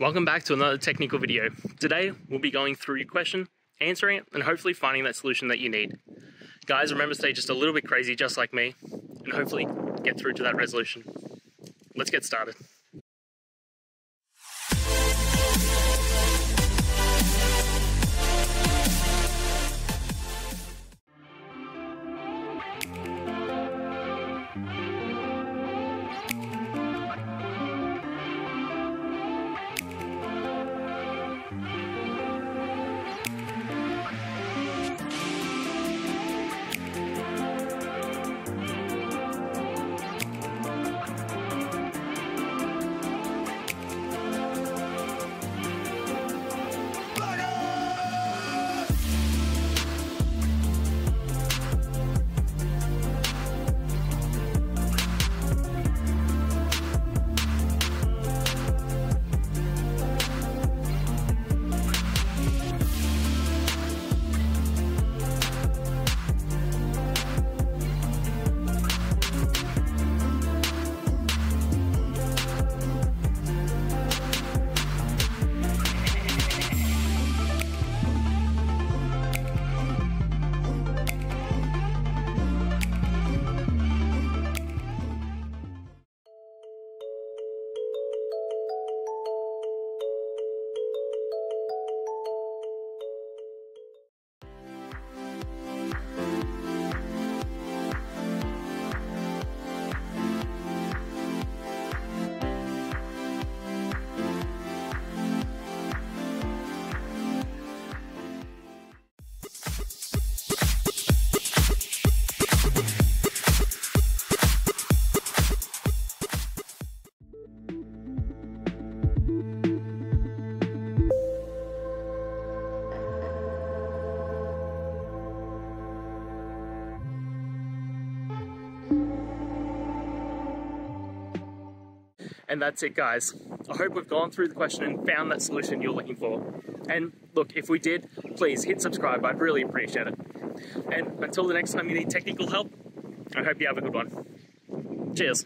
Welcome back to another technical video. Today we'll be going through your question, answering it, and hopefully finding that solution that you need. Guys, remember to stay just a little bit crazy just like me, and hopefully get through to that resolution. Let's get started. And that's it, guys. I hope we've gone through the question and found that solution you're looking for. And look, if we did, please hit subscribe. I'd really appreciate it. And until the next time you need technical help, I hope you have a good one. Cheers.